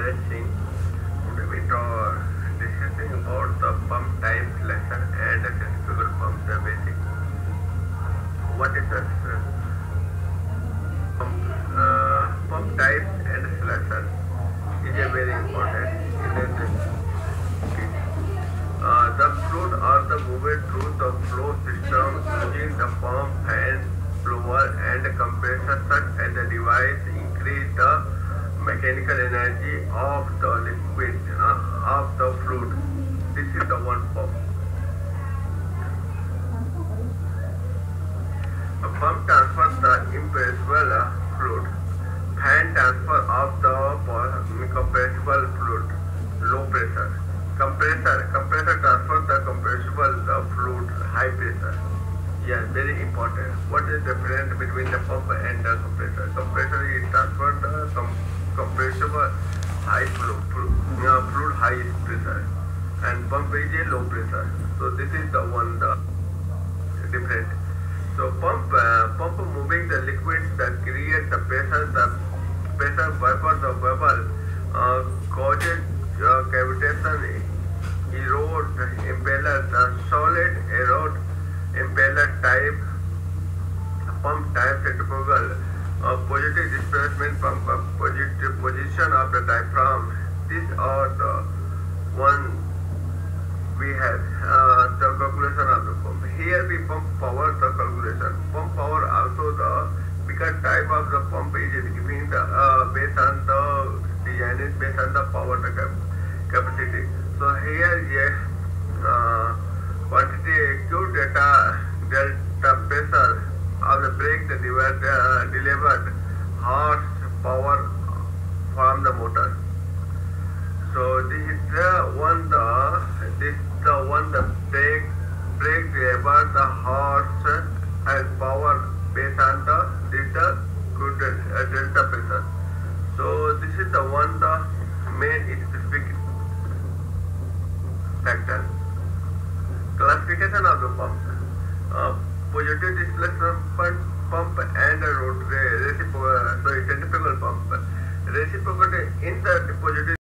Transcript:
Today we are discussing about the pump type selection and the centrifugal pump, the basic. What is the uh, pump, uh, pump type and selection is a very important. It is uh, the fluid or the movement through the flow system using the pump, fan, blower and compressor such as the device increase the mechanical energy of the liquid uh, of the fluid. This is the one pump. A pump transfers the imperishable fluid. Fan transfer of the compressible fluid, low pressure. Compressor, compressor transfers the compressible uh, fluid, high pressure. Yes, very important. What is the difference between the pump and the compressor? Compressor is transfer the com- compressible high fluid, uh, fluid high pressure, and pump is a low pressure. So this is the one the different. So pump uh, pump moving the liquids that create the pressure the pressure vapor the bubble uh, causes uh, cavitation erode impeller the solid erode impeller type pump type centrifugal uh, positive displacement pump uh, positive position of the diaphragm these are the one we have uh, the calculation of the pump. Here we pump power the calculation. Pump power also the bigger type of the pump is giving the uh, based on the design is based on the power the cap capacity. So here yes uh, quantity acute data delta pressure of the brake delivered, uh, delivered horse power from the motor. So this is the one the this the one the brake brake lever the horse and power based on the delta good uh, delta pressure. So this is the one the main specific factor. Classification of the pump. Uh, positive displacement pump and a rotary reciprocal, sorry, centrifugal pump. Reciprocal in the positive